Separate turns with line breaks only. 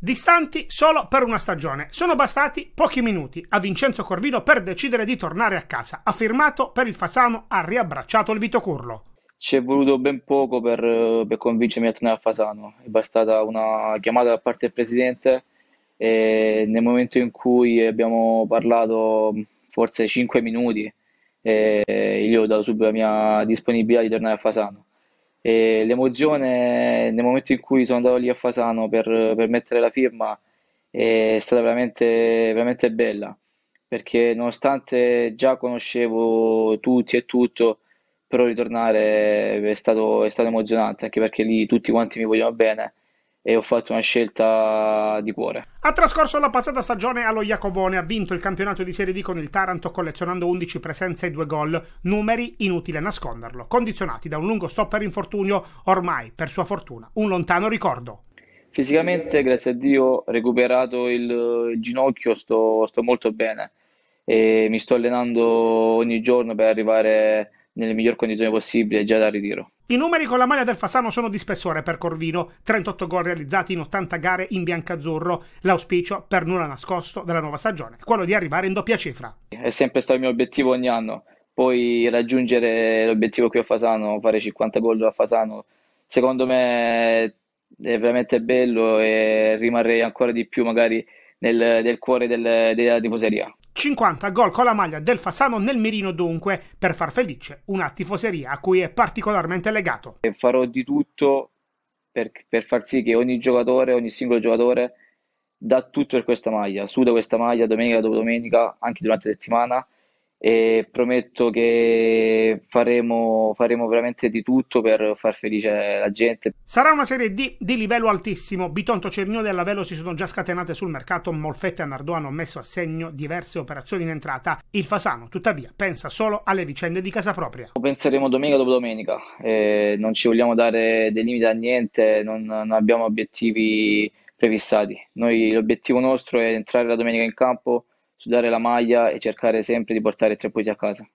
Distanti solo per una stagione, sono bastati pochi minuti a Vincenzo Corvino per decidere di tornare a casa. Ha firmato per il Fasano, ha riabbracciato il Vito Curlo.
Ci è voluto ben poco per, per convincermi a tornare a Fasano, è bastata una chiamata da parte del presidente e nel momento in cui abbiamo parlato forse 5 minuti, io ho dato subito la mia disponibilità di tornare a Fasano e l'emozione nel momento in cui sono andato lì a Fasano per, per mettere la firma è stata veramente, veramente bella. Perché nonostante già conoscevo tutti e tutto, però ritornare è stato, è stato emozionante anche perché lì tutti quanti mi vogliono bene e ho fatto una scelta di cuore.
Ha trascorso la passata stagione allo Iacovone, ha vinto il campionato di Serie D con il Taranto collezionando 11 presenze e 2 gol, numeri inutile nasconderlo, condizionati da un lungo stop per infortunio, ormai per sua fortuna un lontano ricordo.
Fisicamente, grazie a Dio, ho recuperato il, il ginocchio, sto, sto molto bene e mi sto allenando ogni giorno per arrivare nelle migliori condizioni possibili già da ritiro.
I numeri con la maglia del Fasano sono di spessore per Corvino, 38 gol realizzati in 80 gare in biancazzurro. L'auspicio, per nulla nascosto, della nuova stagione quello di arrivare in doppia cifra.
È sempre stato il mio obiettivo ogni anno, poi raggiungere l'obiettivo qui a Fasano, fare 50 gol a Fasano, secondo me è veramente bello e rimarrei ancora di più magari nel, nel cuore del, della tifoseria.
50 gol con la maglia del Fasano nel mirino dunque per far felice una tifoseria a cui è particolarmente legato.
E farò di tutto per, per far sì che ogni giocatore, ogni singolo giocatore dà tutto per questa maglia, suda questa maglia domenica dopo domenica, anche durante la settimana e prometto che faremo, faremo, veramente di tutto per far felice la gente.
Sarà una serie D di livello altissimo. Bitonto Cernione e Lavelo si sono già scatenate sul mercato. Molfetta e Nardò hanno messo a segno diverse operazioni in entrata. Il Fasano, tuttavia, pensa solo alle vicende di casa propria.
Penseremo domenica dopo domenica. Eh, non ci vogliamo dare dei limiti a niente, non, non abbiamo obiettivi prefissati. Noi, l'obiettivo nostro è entrare la domenica in campo sudare la maglia e cercare sempre di portare tre punti a casa.